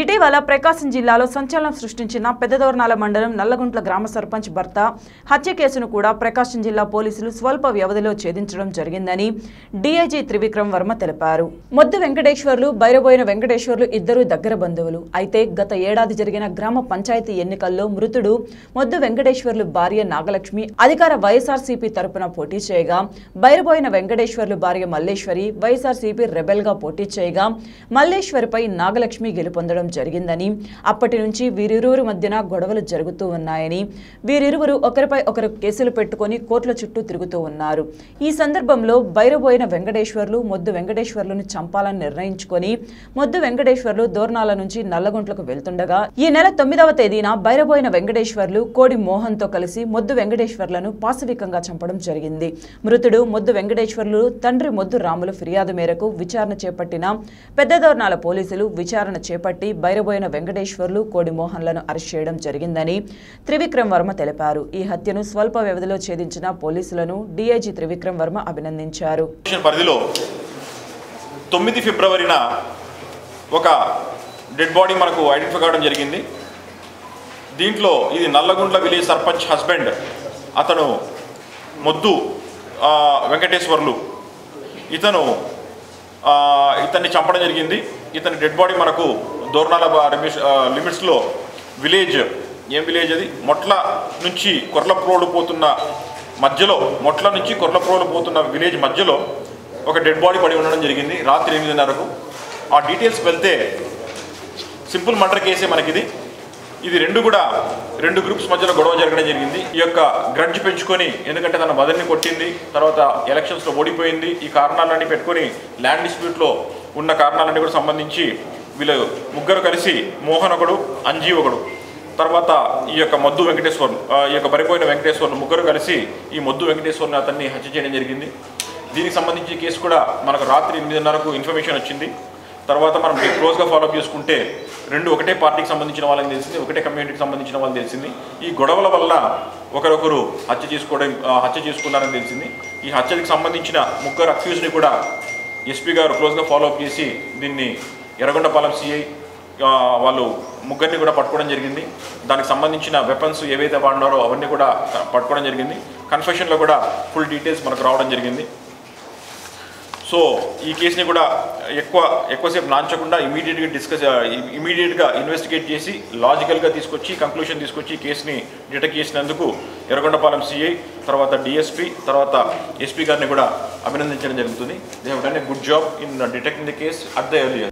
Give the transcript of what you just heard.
ఇటీవల ప్రకాశం జిల్లాలో సంచలనం సృష్టించిన పెద్దదోర్నాల మండలం నల్లగుంట్ల గ్రామ సర్పంచ్ భర్త హత్య కేసును కూడా ప్రకాశం జిల్లా పోలీసులు స్వల్ప వ్యవధిలో ఛేదించడం జరిగిందని డీఐజీ త్రివిక్రమ్ వర్మ తెలిపారు. మొద్దు వెంకటేశ్వర్లు బైరబోయిన వెంకటేశ్వర్లు ఇద్దరు దగ్గర బంధువులు. అయితే గత ఏడాది జరిగిన గ్రామ పంచాయతీ ఎన్నికల్లో మృతుడు మొద్దు వెంకటేశ్వర్లు భార్య నాగలక్ష్మి అధికార వైఎస్ఆర్సీపీ తరపున పోటీ చేయగా బైరబోయిన వెంకటేశ్వర్లు భార్య మల్లేశ్వరి వైఎస్ఆర్సీపీ రెబెల్గా పోటీ చేయగా మల్లేశ్వరిపై నాగలక్ష్మి గెలుపొందడం జరిగిందని అప్పటి నుంచి వీరిరువురు మధ్యన గొడవలు జరుగుతూ ఉన్నాయని వీరిరువురు ఒకరిపై ఒకరు కేసులు పెట్టుకొని కోర్టుల చుట్టూ తిరుగుతూ ఉన్నారు. ఈ సందర్భంలో బైరబోయిన వెంకటేశ్వర్లు మొద్దు వెంకటేశ్వర్లను చంపాలని నిర్ణయించుకొని మొద్దు వెంకటేశ్వర్లు దోర్నాల నుంచి నల్లగుంట్లకు వెళ్తుండగా ఈ నెల తొమ్మిదవ తేదీన బైరబోయిన వెంకటేశ్వర్లు కోడి మోహన్తో కలిసి మొద్దు వెంకటేశ్వర్లను పాశవికంగా చంపడం జరిగింది. మృతుడు మొద్దు వెంకటేశ్వర్లు తండ్రి మొద్దు రాములు ఫిర్యాదు మేరకు విచారణ చేపట్టిన పెద్దదోర్నాల పోలీసులు విచారణ చేపట్టి బైరబోయిన వెంకటేశ్వర్లు కోడిమోహన్లను అరెస్ట్ చేయడం జరిగిందని త్రివిక్రమ్ వర్మ తెలిపారు. ఈ హత్యను స్వల్ప వ్యవధిలో ఛేదించిన పోలీసులను డీఐజీ త్రివిక్రమ్ వర్మ అభినందించారు. పరిధిలో తొమ్మిది ఫిబ్రవరిన ఒక డెడ్ బాడీ మనకు ఐడెంటిఫై కావడం జరిగింది. దీంట్లో ఇది నల్లగుంట్ల విలేజ్ సర్పంచ్ హస్బెండ్ అతను మొద్దు వెంకటేశ్వర్లు. ఇతను ఇతన్ని చంపడం జరిగింది. ఇతని డెడ్ బాడీ మనకు దోరణాల బా- లిమిట్స్లో విలేజ్. ఏం విలేజ్ అది? మొట్ల నుంచి కొర్లప్రోలు పోతున్న మధ్యలో మొట్ల నుంచి కొర్లప్రోలు పోతున్న విలేజ్ మధ్యలో ఒక డెడ్ బాడీ పడి ఉండడం జరిగింది. రాత్రి ఎనిమిదిన్నరకు. ఆ డీటెయిల్స్ వెళ్తే సింపుల్ మర్డర్ కేసే మనకిది. ఇది రెండు కూడా రెండు గ్రూప్స్ మధ్యలో గొడవ జరగడం జరిగింది. ఈ యొక్క గ్రడ్జ్ పెంచుకొని ఎందుకంటే తన మదర్ని కొట్టింది తర్వాత ఎలక్షన్స్లో ఓడిపోయింది. ఈ కారణాలన్నీ పెట్టుకొని ల్యాండ్ డిస్ప్యూట్లో ఉన్న కారణాలన్నీ కూడా సంబంధించి వీళ్ళు ముగ్గురు కలిసి మోహన్ ఒకడు అంజీ ఒకడు. తర్వాత ఈ యొక్క మద్దు వెంకటేశ్వర్లు ఆ, ఈ యొక్క బరిపోయిన వెంకటేశ్వర్లు ముగ్గురు కలిసి ఈ మద్దు వెంకటేశ్వర్ని అతన్ని హత్య చేయడం జరిగింది. దీనికి సంబంధించి కేసు కూడా మనకు రాత్రి ఎనిమిదిన్నరకు ఇన్ఫర్మేషన్ వచ్చింది. తర్వాత మనం క్లోజ్గా ఫాలోఅప్ చేసుకుంటే రెండు ఒకటే పార్టీకి సంబంధించిన వాళ్ళని తెలిసింది ఒకటే కమ్యూనిటీకి సంబంధించిన వాళ్ళని తెలిసింది. ఈ గొడవల వల్ల ఒకరొకరు హత్య చేసుకోవడం హత్య చేసుకున్నారని తెలిసింది. ఈ హత్యకి సంబంధించిన ముగ్గురు అక్యూజ్ని కూడా ఎస్పీ గారు క్లోజ్గా ఫాలోఅప్ చేసి దీన్ని ఎర్రగొండపాలెం సిఐ వాళ్ళు ముగ్గురిని కూడా పట్టుకోవడం జరిగింది. దానికి సంబంధించిన వెపన్స్ ఏవైతే వాడినారో అవన్నీ కూడా పట్టుకోవడం జరిగింది. కన్ఫెషన్లో కూడా ఫుల్ డీటెయిల్స్ మనకు రావడం జరిగింది. సో ఈ కేసుని కూడా ఎక్కువ ఎక్కువసేపు నాంచకుండా ఇమీడియట్గా డిస్కస్ ఇమీడియట్గా ఇన్వెస్టిగేట్ చేసి లాజికల్గా తీసుకొచ్చి కంక్లూషన్ తీసుకొచ్చి కేసుని డిటెక్ట్ చేసినందుకు ఎర్రగొండపాలెం సిఐ తర్వాత డిఎస్పీ తర్వాత ఎస్పీ గారిని కూడా అభినందించడం జరుగుతుంది. They have done a good job in detecting the case at the earlier